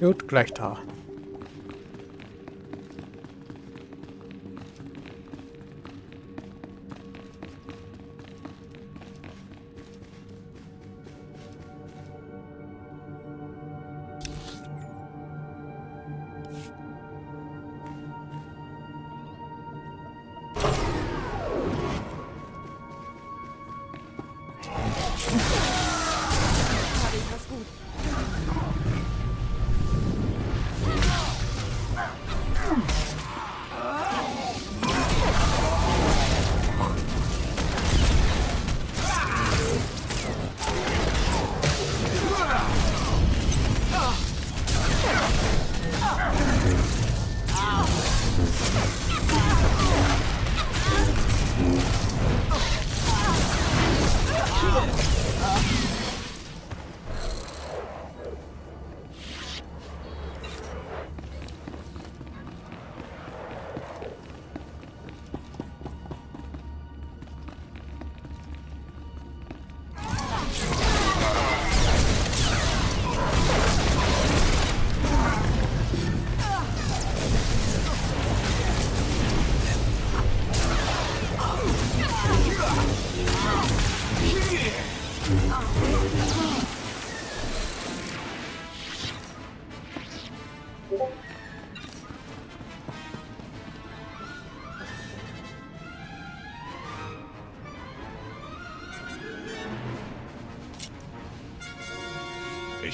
Gut, gleich da.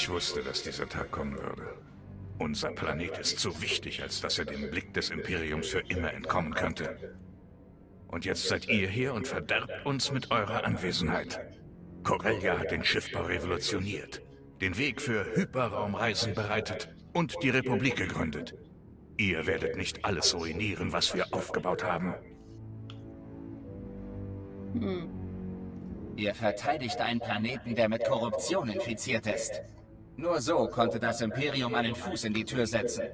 Ich wusste, dass dieser Tag kommen würde. Unser Planet ist zu wichtig, als dass er dem Blick des Imperiums für immer entkommen könnte. Und jetzt seid ihr hier und verderbt uns mit eurer Anwesenheit. Corellia hat den Schiffbau revolutioniert, den Weg für Hyperraumreisen bereitet und die Republik gegründet. Ihr werdet nicht alles ruinieren, was wir aufgebaut haben. Ihr verteidigt einen Planeten, der mit Korruption infiziert ist. Nur so konnte das Imperium einen Fuß in die Tür setzen.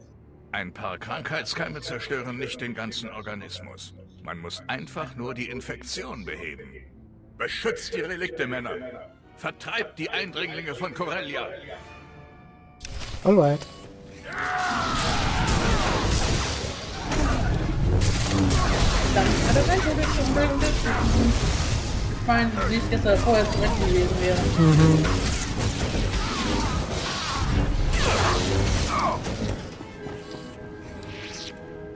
Ein paar Krankheitskeime zerstören nicht den ganzen Organismus. Man muss einfach nur die Infektion beheben. Beschützt die Relikte, Männer. Vertreibt die Eindringlinge von Corellia. Alright. Ich meine, nicht, dass er vorher zurecht gewesen wäre.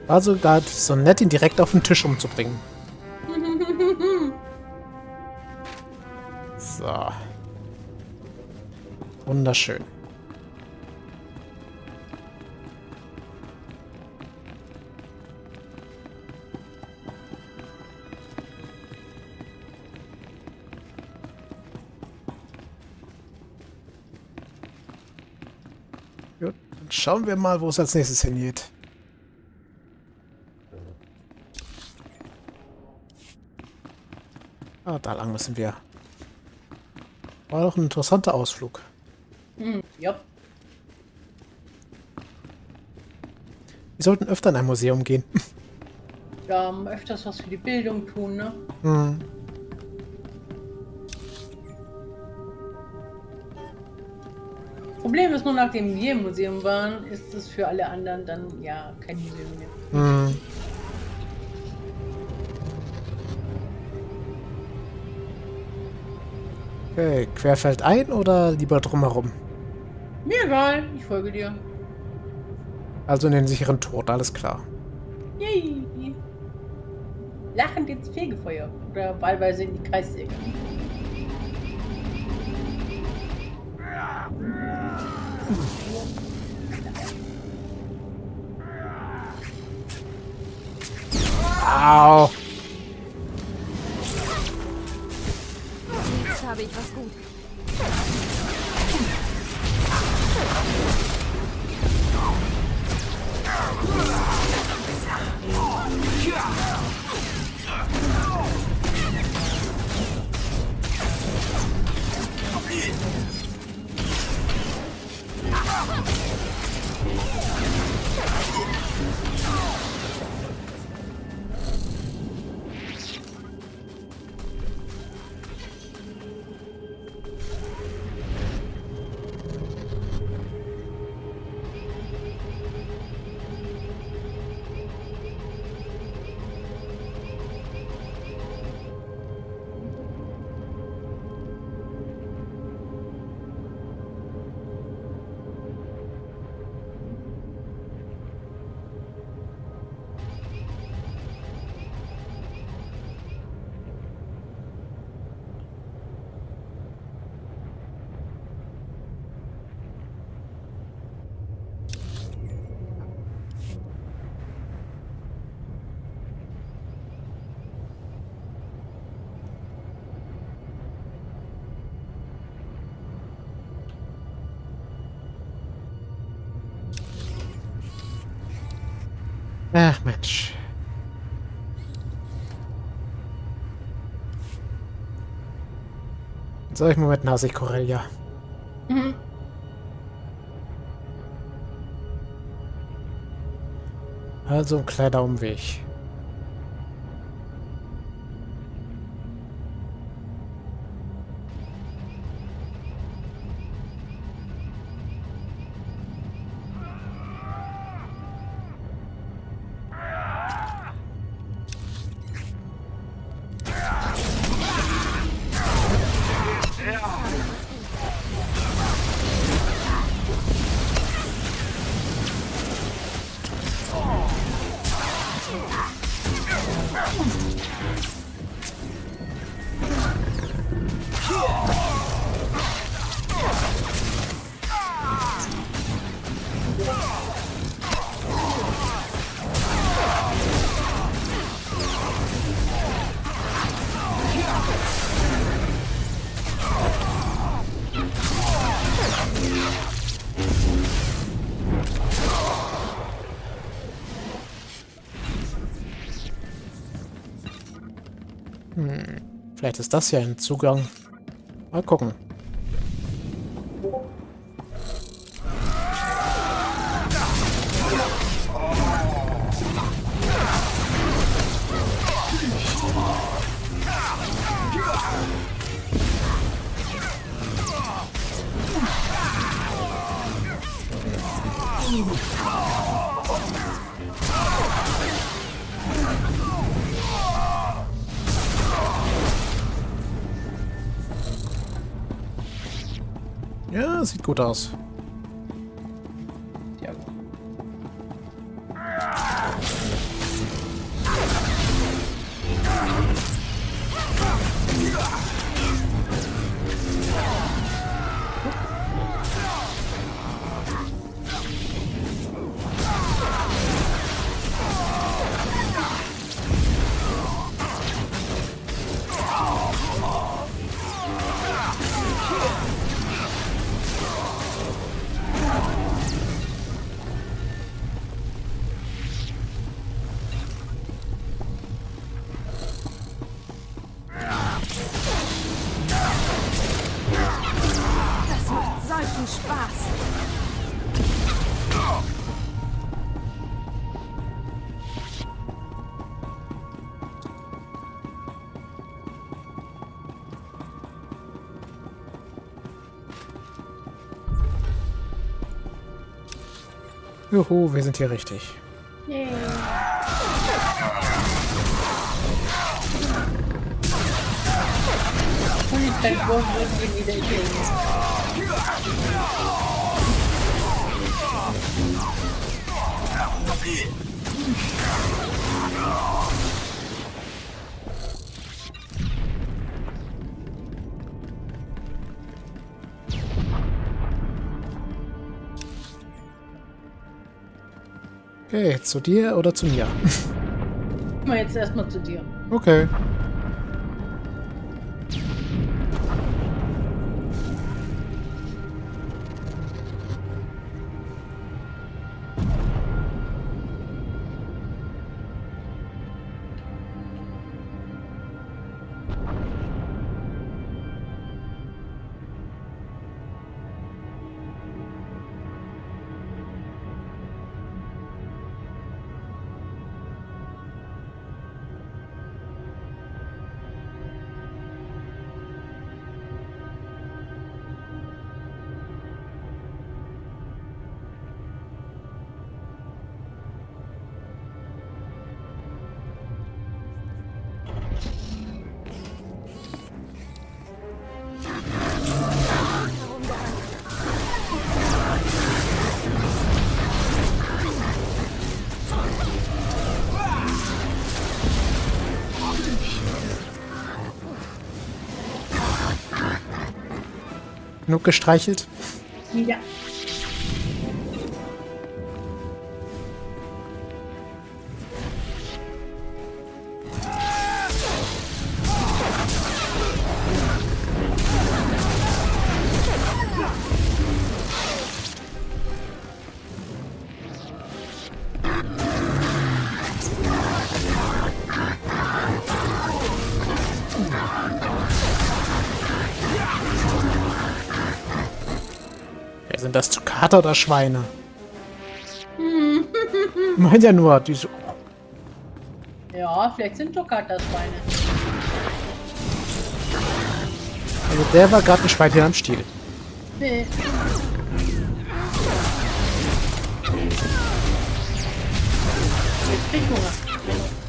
War sogar so nett, ihn direkt auf den Tisch umzubringen. So. Wunderschön. Dann schauen wir mal, wo es als nächstes hingeht. Ah, da lang müssen wir. War doch ein interessanter Ausflug. Hm, ja. Wir sollten öfter in ein Museum gehen. Ja, öfters was für die Bildung tun, ne? Hm. Problem ist nur, nachdem wir im Museum waren, ist es für alle anderen dann ja kein Museum mehr. Hm. Okay, querfeld ein oder lieber drumherum? Mir egal, ich folge dir. Also in den sicheren Tod, alles klar. Yay! Lachend ins Fegefeuer oder wahlweise in die Kreissäge. Ow. Ach Mensch. In solchen Momenten hasse ich Corellia. Mhm. Also ein kleiner Umweg. Vielleicht ist das ja ein Zugang. Mal gucken. Sieht gut aus. Juhu, wir sind hier richtig. Yay. Okay, zu dir oder zu mir? Mal jetzt erstmal zu dir. Okay. Genug gestreichelt? Ja. Sind das Kater oder Schweine? Meint ja nur, diese. Ja, vielleicht sind Toccata Schweine. Also der war gerade ein Schweinchen am Stiel. Nee.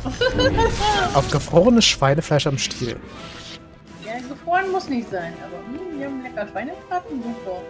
Auf gefrorenes Schweinefleisch am Stiel. Ja, gefroren muss nicht sein, aber hm, wir haben lecker Schweinebraten, super.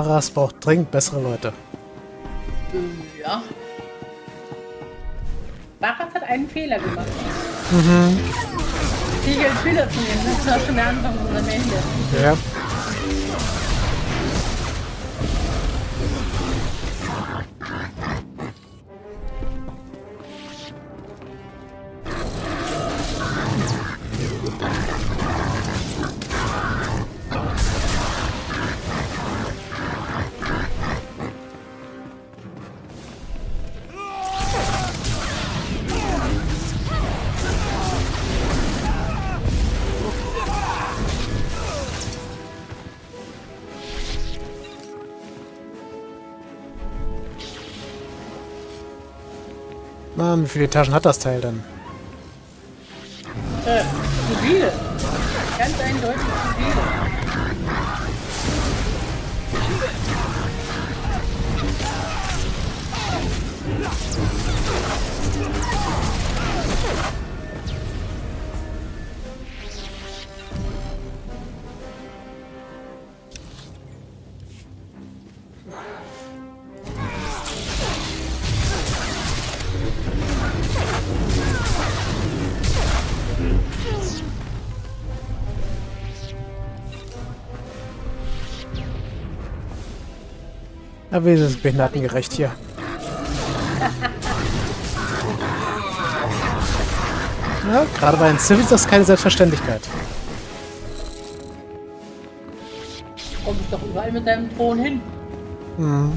Aras braucht dringend bessere Leute. Ja. Baras hat einen Fehler gemacht. Mhm. Die Schüler zu nehmen, das war schon der Anfang unserer Ende. Ja. Mann, wie viele Etagen hat das Teil denn? Äh, viele. Na, wie ist es behindertengerecht hier? Ja, gerade bei den Civils ist das keine Selbstverständlichkeit. Kommst doch überall mit deinem Thron hin. Mhm.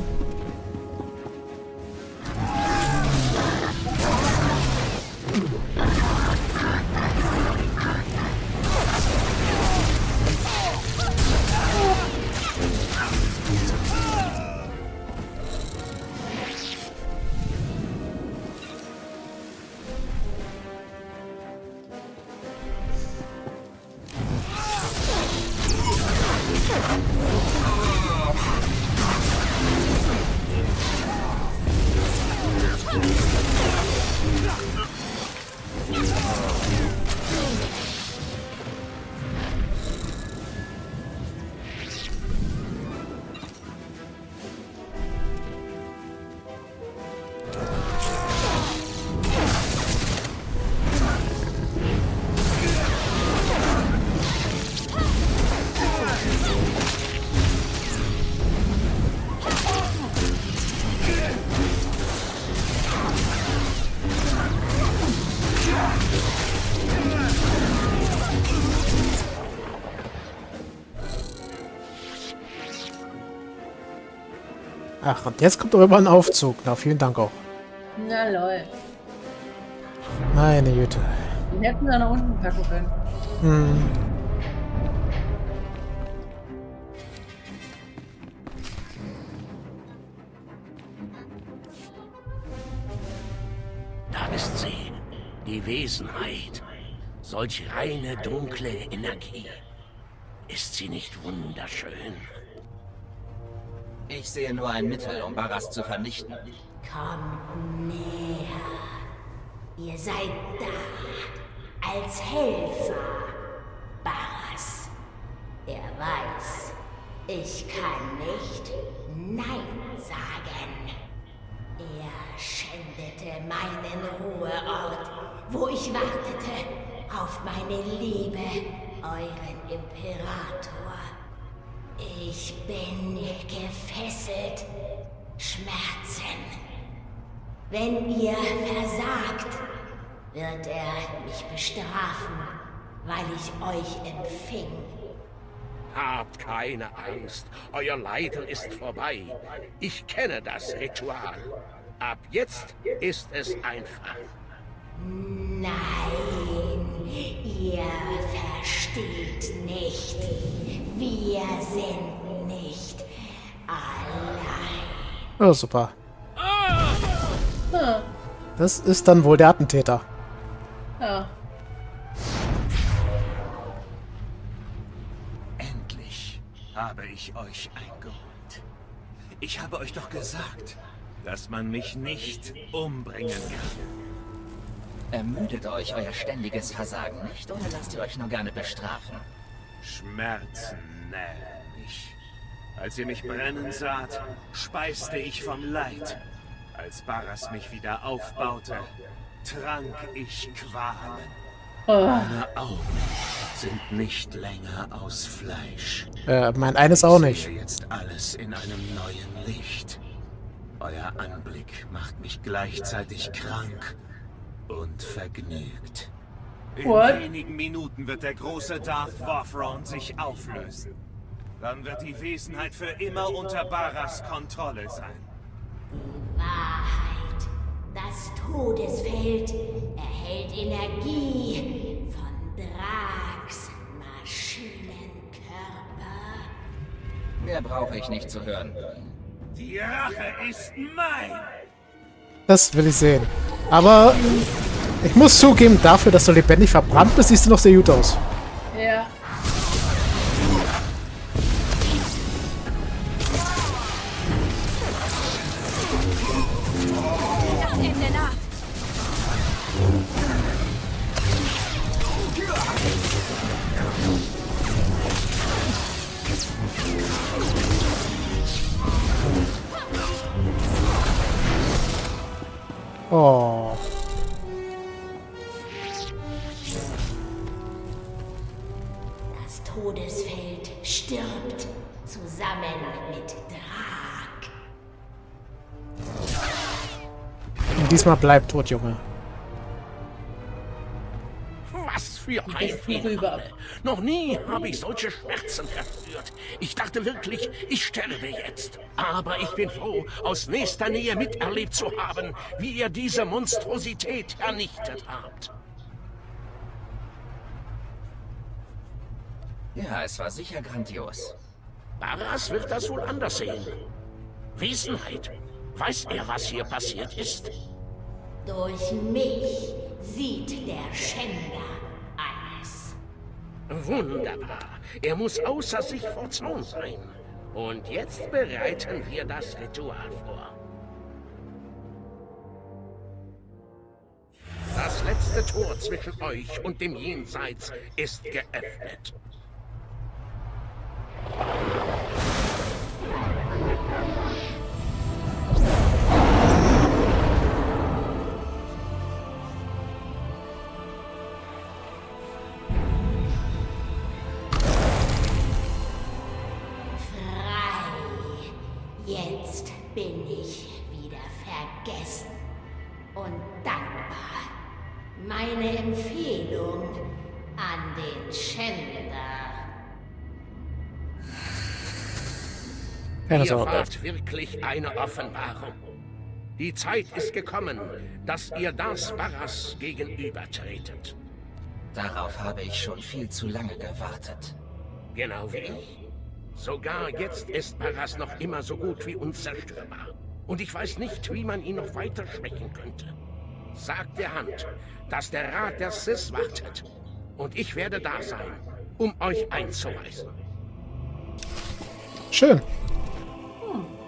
Ach, und jetzt kommt aber ein Aufzug. Na, vielen Dank auch. Na lol. Meine Jüte. Wir hätten da nach unten packen können. Hm. Da ist sie, die Wesenheit. Solch reine, dunkle Energie. Ist sie nicht wunderschön? Ich sehe nur ein Mittel, um Barras zu vernichten. Kommt näher. Ihr seid da. Als Helfer. Barras. Er weiß, ich kann nicht Nein sagen. Er schändete meinen Ruheort, wo ich wartete auf meine Liebe, euren Imperator. Ich bin gefesselt. Schmerzen. Wenn ihr versagt, wird er mich bestrafen, weil ich euch empfing. Habt keine Angst, euer Leiden ist vorbei. Ich kenne das Ritual. Ab jetzt ist es einfach. Nein, ihr versteht nicht. Wir sind nicht allein. Oh, super. Das ist dann wohl der Attentäter. Ja. Endlich habe ich euch eingeholt. Ich habe euch doch gesagt, dass man mich nicht umbringen kann. Ermüdet euch euer ständiges Versagen nicht oder lasst ihr euch nur gerne bestrafen? Schmerzen nähren mich. Als ihr mich brennen saht, speiste ich vom Leid. Als Barras mich wieder aufbaute, trank ich Qualen. Oh. Meine Augen sind nicht länger aus Fleisch. Äh, mein eines auch Ich nicht. sehe jetzt alles in einem neuen Licht. Euer Anblick macht mich gleichzeitig krank und vergnügt. In What? wenigen Minuten wird der große Darth Warthron sich auflösen. Dann wird die Wesenheit für immer unter Barras Kontrolle sein. Wahrheit. Das Todesfeld erhält Energie von Drags Maschinenkörper. Mehr brauche ich nicht zu hören. Die Rache ist mein! Das will ich sehen. Aber ich muss zugeben, dafür, dass du lebendig verbrannt bist, siehst du noch sehr gut aus. Bleibt tot, Junge. Was für ein rüber. Noch nie habe ich solche Schmerzen verspürt. Ich dachte wirklich, ich sterbe jetzt. Aber ich bin froh, aus nächster Nähe miterlebt zu haben, wie ihr diese Monstrosität vernichtet habt. Ja, es war sicher grandios. Barras wird das wohl anders sehen. Wesenheit. Weiß er, was hier passiert ist? Durch mich sieht der Schänder alles. Wunderbar. Er muss außer sich vor Zorn sein. Und jetzt bereiten wir das Ritual vor. Das letzte Tor zwischen euch und dem Jenseits ist geöffnet. Keine Ihr Sorge. wart wirklich eine Offenbarung. Die Zeit ist gekommen, dass ihr das Barras gegenübertretet. Darauf habe ich schon viel zu lange gewartet. Genau wie ich. Sogar jetzt ist Barras noch immer so gut wie unzerstörbar. Und ich weiß nicht, wie man ihn noch weiter schwächen könnte. sagt der Hand, dass der Rat der Sith wartet. Und ich werde da sein, um euch einzuweisen. Schön.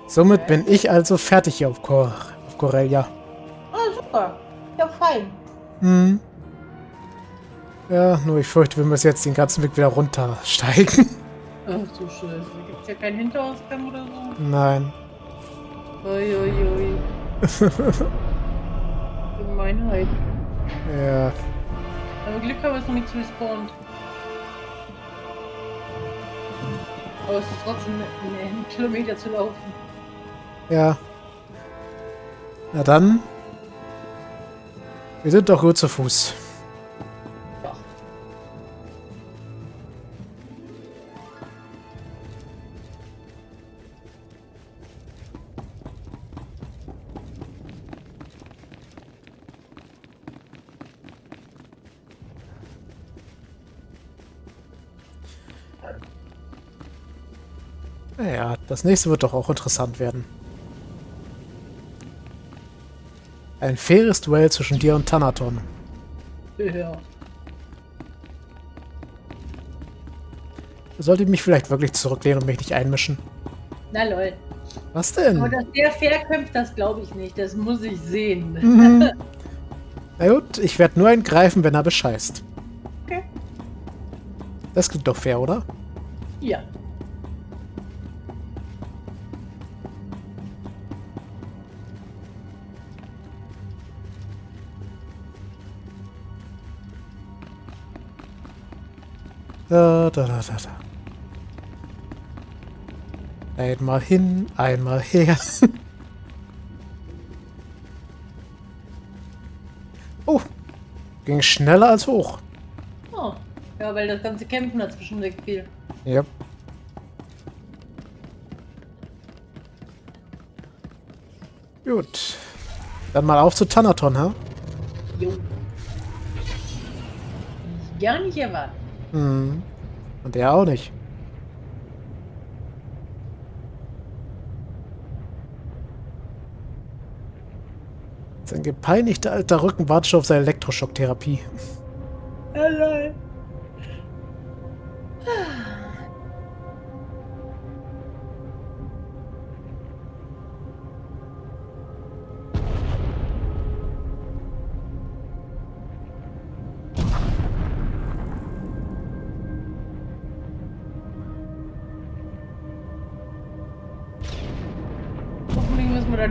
Somit bin ich also fertig hier auf, Cor auf Corellia. Ah, super. Ja, fein. Hm. Ja, nur ich fürchte, wir müssen jetzt den ganzen Weg wieder runtersteigen. Ach so scheiße. Gibt's hier keinen Hinterausgang oder so? Nein. Uiuiui. Gemeinheit. Ja. Aber Glück haben ist noch nichts respawned. Aber es ist trotzdem einen Kilometer zu laufen. Ja. Na dann. Wir sind doch gut zu Fuß. Ja. Naja, das nächste wird doch auch interessant werden. Ein faires Duell zwischen dir und Thanaton. Ja. Sollte ich mich vielleicht wirklich zurücklehnen und mich nicht einmischen? Na lol. Was Aber denn? dass der fair kämpft, das glaube ich nicht. Das muss ich sehen. Mhm. Na gut, ich werde nur einen greifen, wenn er bescheißt. Okay. Das klingt doch fair, oder? Ja. Da, da, da, da. Einmal hin, einmal her. oh, ging schneller als hoch. Oh. Ja, weil das ganze Kämpfen dazwischen wegfiel. Ja. Gut. Dann mal auf zu Thanaton, ha? Jo. Gar nicht erwarten. Mhm. Und er auch nicht. Sein gepeinigter alter Rücken wartet schon auf seine Elektroschocktherapie. Allein.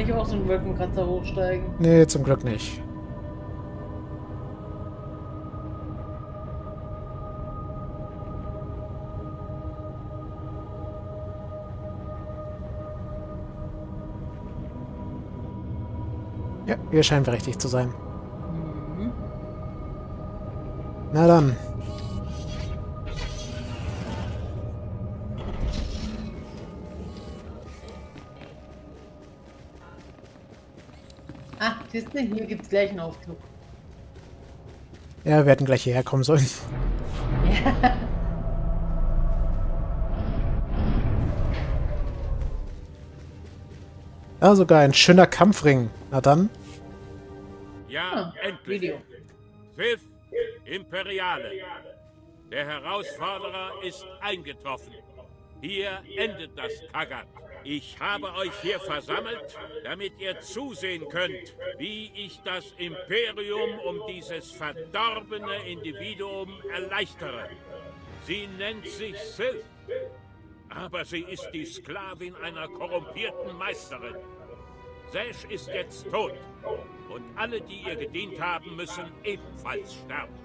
Nicht auch so einen Wolkenkratzer hochsteigen. Nee, zum Glück nicht. Ja, hier scheinen wir richtig zu sein. Mhm. Na dann. Siehst du, hier gibt's gleich einen Aufzug. Ja, wir hätten gleich hierher kommen sollen. Ja, sogar ein schöner Kampfring. Na dann. Ja, Ah, endlich. Video. Sith Imperiale. Der Herausforderer ist eingetroffen. Hier endet das Tagat. Ich habe euch hier versammelt, damit ihr zusehen könnt, wie ich das Imperium um dieses verdorbene Individuum erleichtere. Sie nennt sich Sith, aber sie ist die Sklavin einer korrumpierten Meisterin. Sesh ist jetzt tot und alle, die ihr gedient haben, müssen ebenfalls sterben.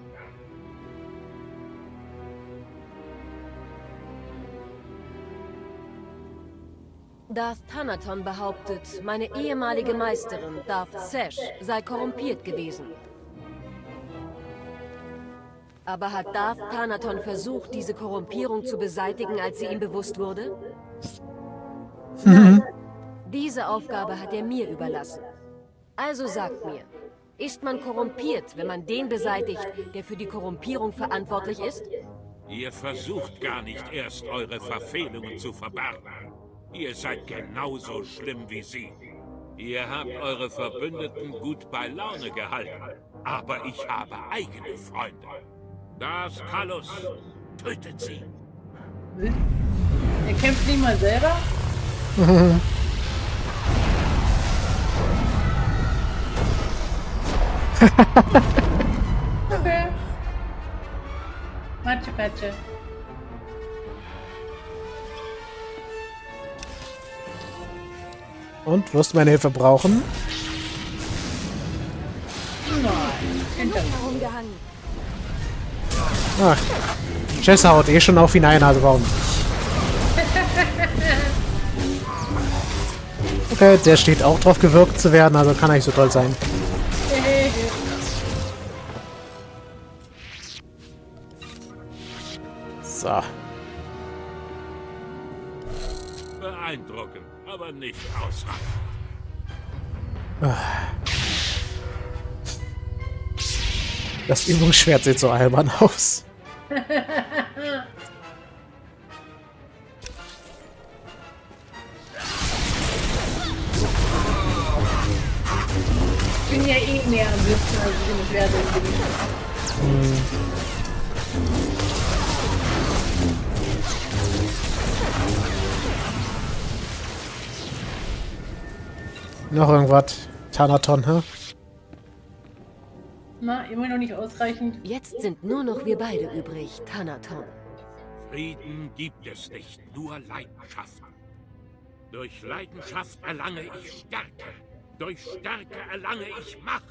Darth Thanaton behauptet, meine ehemalige Meisterin, Darth Sesh, sei korrumpiert gewesen. Aber hat Darth Thanaton versucht, diese Korrumpierung zu beseitigen, als sie ihm bewusst wurde? Nein. Diese Aufgabe hat er mir überlassen. Also sagt mir, ist man korrumpiert, wenn man den beseitigt, der für die Korrumpierung verantwortlich ist? Ihr versucht gar nicht erst, eure Verfehlungen zu verbergen. Ihr seid genauso schlimm wie sie. Ihr habt eure Verbündeten gut bei Laune gehalten. Aber ich habe eigene Freunde. Das Kallus. Tötet sie. Er kämpft nicht mal selber? okay. Matsche, Patsche. Und, wirst du meine Hilfe brauchen? Ach, Jess haut eh schon auf ihn ein, also warum nicht? Okay, der steht auch drauf gewirkt zu werden, also kann nicht so toll sein. Das Übungsschwert sieht so albern aus. Ich bin ja eh mehr am Wissen, als ich mit werde. Noch irgendwas? Thanaton, hä? Na, immer noch nicht ausreichend. Jetzt sind nur noch wir beide übrig, Thanaton. Frieden gibt es nicht, nur Leidenschaft. Durch Leidenschaft erlange ich Stärke. Durch Stärke erlange ich Macht.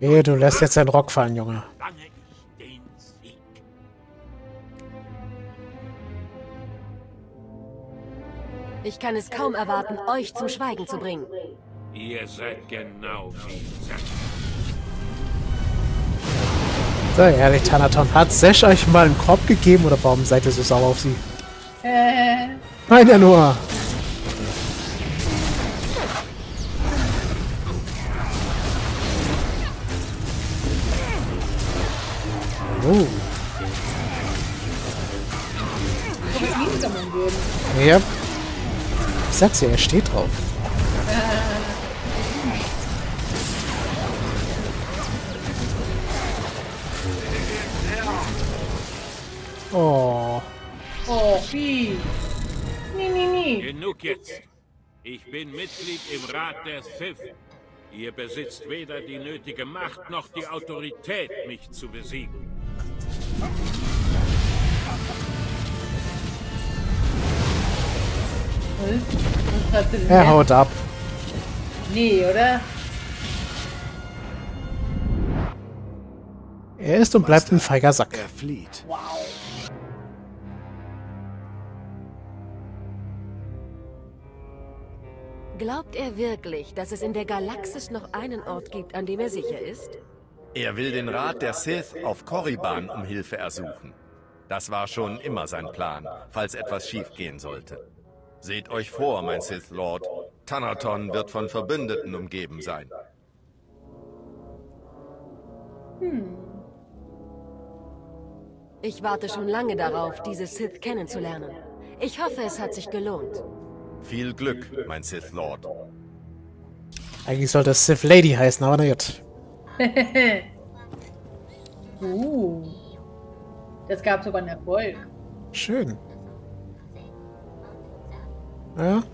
Wehe, du lässt jetzt deinen Rock fallen, Junge. Erlange ich den Sieg. Ich kann es kaum erwarten, euch zum Schweigen zu bringen. Ihr seid genau wie Zack. So, ehrlich, Thanaton, hat Sesh euch mal einen Korb gegeben oder warum seid ihr so sauer auf sie? Äh, Nein, ja nur. Oh, ja. Ich sag's dir, er steht drauf. Oh. Oh, wie? Nee, nee, nee. Genug jetzt. Ich bin Mitglied im Rat der Sith. Ihr besitzt weder die nötige Macht noch die Autorität, mich zu besiegen. Denn Er haut ab. Nee, oder? Er ist und bleibt ein feiger Sack. Er flieht. Glaubt er wirklich, dass es in der Galaxis noch einen Ort gibt, an dem er sicher ist? Er will den Rat der Sith auf Korriban um Hilfe ersuchen. Das war schon immer sein Plan, falls etwas schiefgehen sollte. Seht euch vor, mein Sith Lord. Thanaton wird von Verbündeten umgeben sein. Ich warte schon lange darauf, diese Sith kennenzulernen. Ich hoffe, es hat sich gelohnt. Viel Glück, mein Sith Lord. Eigentlich sollte es Sith Lady heißen, aber na gut. Uh. Das gab sogar einen Erfolg. Schön. Ja,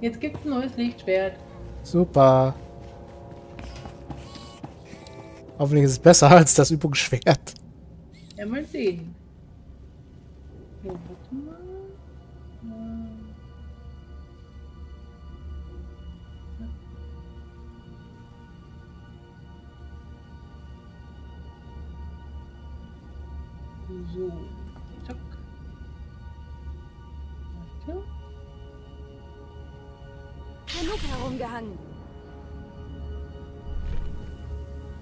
Jetzt gibt's ein neues Lichtschwert. super. Hoffentlich ist es besser als das Übungsschwert. Ja, mal sehen. So, warte mal. So, zack. Warte. Genug herumgehangen.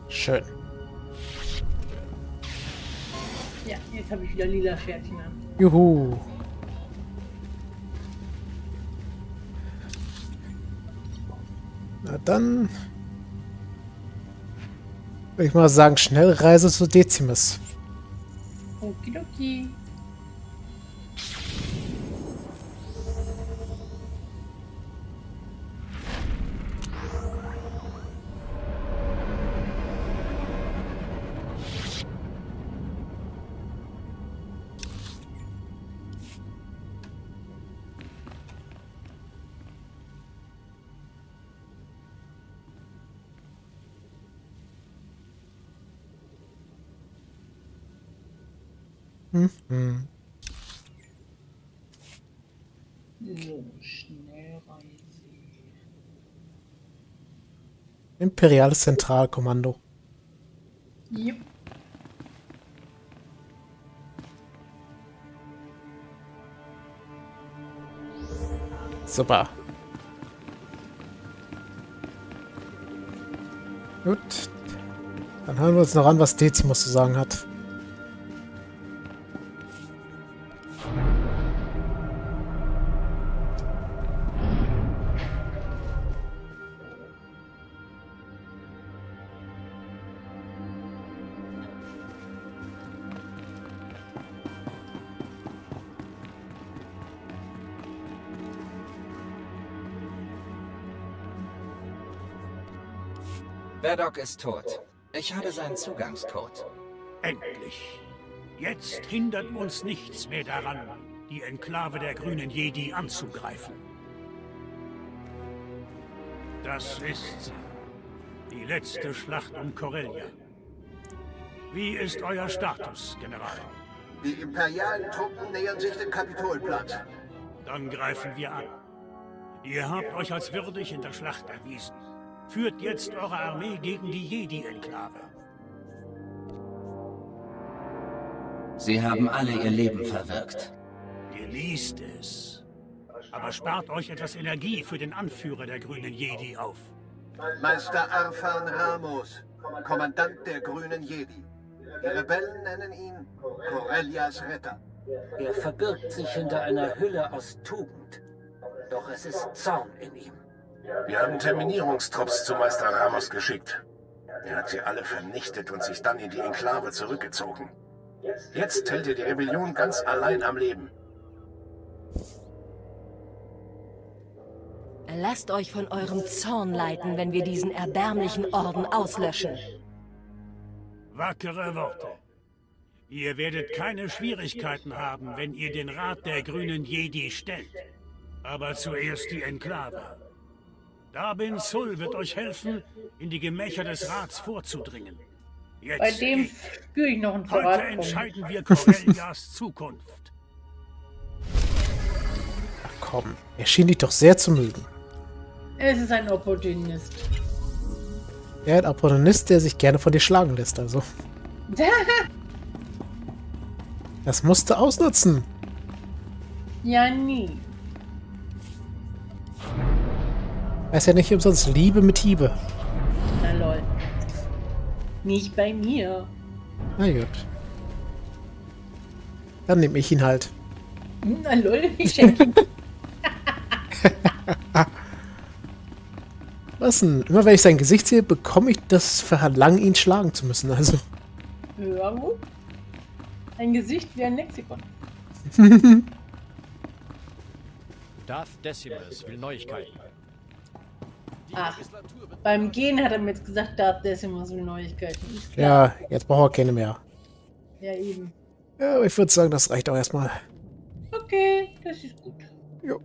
Schön. Ja, jetzt habe ich wieder lila Schwertchen an. Juhu. Na dann. Würde ich mal sagen, Schnellreise zu Decimus. Okidoki. Hm, Imperiales Zentralkommando. Jupp. Super. Gut. Dann hören wir uns noch an, was Decimus zu sagen hat. Verdok ist tot. Ich habe seinen Zugangscode. Endlich. Jetzt hindert uns nichts mehr daran, die Enklave der grünen Jedi anzugreifen. Das ist sie. Die letzte Schlacht um Corellia. Wie ist euer Status, General? Die imperialen Truppen nähern sich dem Kapitolplatz. Dann greifen wir an. Ihr habt euch als würdig in der Schlacht erwiesen. Führt jetzt eure Armee gegen die Jedi-Enklave. Sie haben alle ihr Leben verwirkt. Genießt es. Aber spart euch etwas Energie für den Anführer der grünen Jedi auf. Meister Arfan Ramos, Kommandant der grünen Jedi. Die Rebellen nennen ihn Corellias Retter. Er verbirgt sich hinter einer Hülle aus Tugend. Doch es ist Zorn in ihm. Wir haben Terminierungstrupps zu Meister Ramos geschickt. Er hat sie alle vernichtet und sich dann in die Enklave zurückgezogen. Jetzt hält er die Rebellion ganz allein am Leben. Lasst euch von eurem Zorn leiten, wenn wir diesen erbärmlichen Orden auslöschen. Wackere Worte. Ihr werdet keine Schwierigkeiten haben, wenn ihr den Rat der grünen Jedi stellt. Aber zuerst die Enklave. Dabin Sul wird euch helfen, in die Gemächer des Rats vorzudringen. Jetzt Bei dem spüre ich noch einen Heute Verratpunkt. entscheiden wir Corellias Zukunft. Ach komm, er schien dich doch sehr zu mögen. Es ist ein Opportunist. Er ist ein Opportunist, der sich gerne von dir schlagen lässt, also. Das musst du ausnutzen. ja, nie. Er ist ja nicht umsonst Liebe mit Hiebe. Na lol. Nicht bei mir. Na gut. Dann nehme ich ihn halt. Na lol, ich schenke ihm. Was denn? Immer wenn ich sein Gesicht sehe, bekomme ich das Verlangen, ihn schlagen zu müssen. Also. Ja, gut. Ein Gesicht wie ein Lexikon. Darth Decimus will Neuigkeiten. Ach, beim Gehen hat er mir jetzt gesagt, da ist immer so Neuigkeiten. Ja, jetzt brauchen wir keine mehr. Ja, eben. Ja, aber ich würde sagen, das reicht auch erstmal. Okay, das ist gut. Jo.